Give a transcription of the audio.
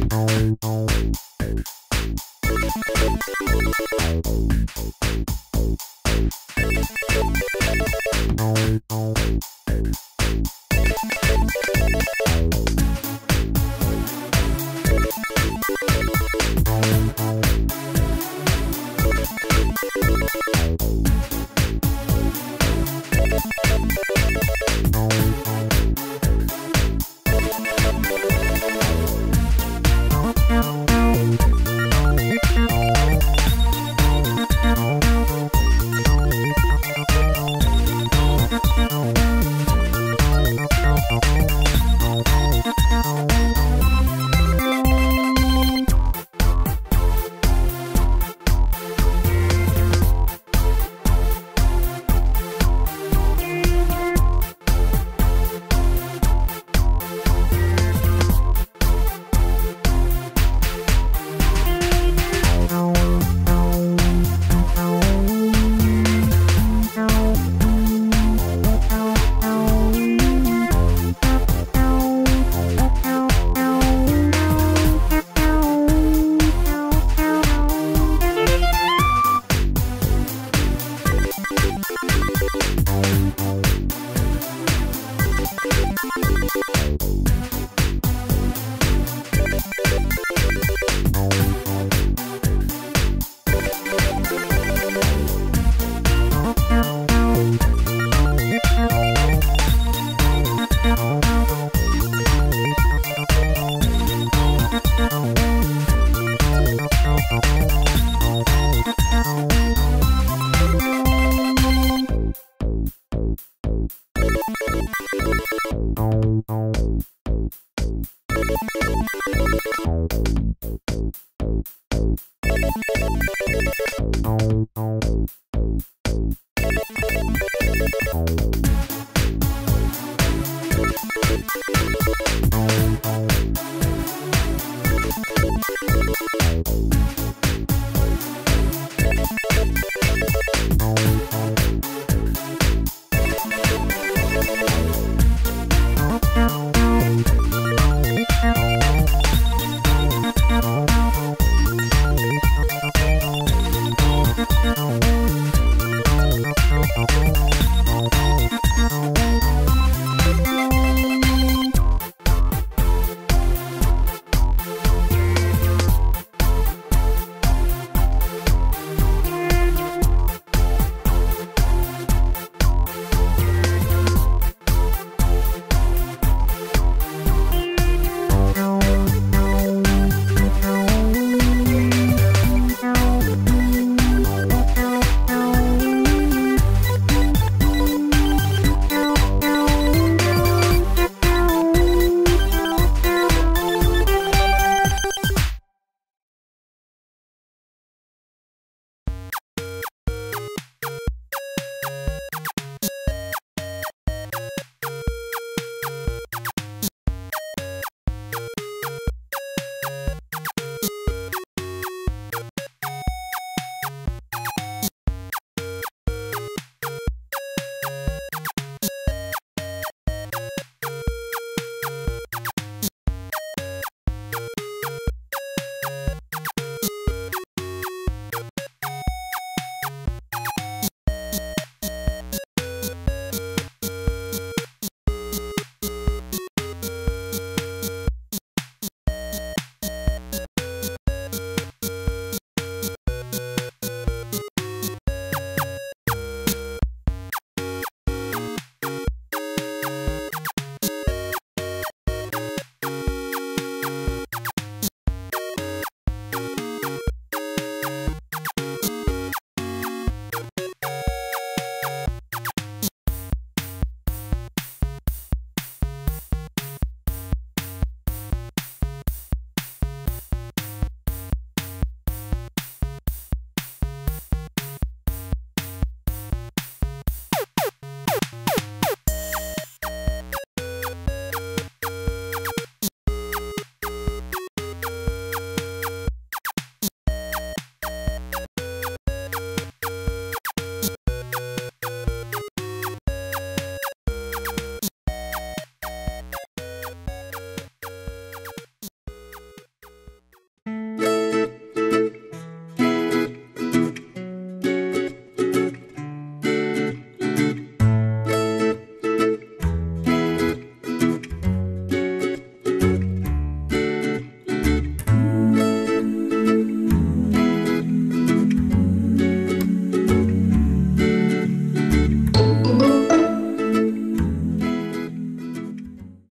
Thank Bye.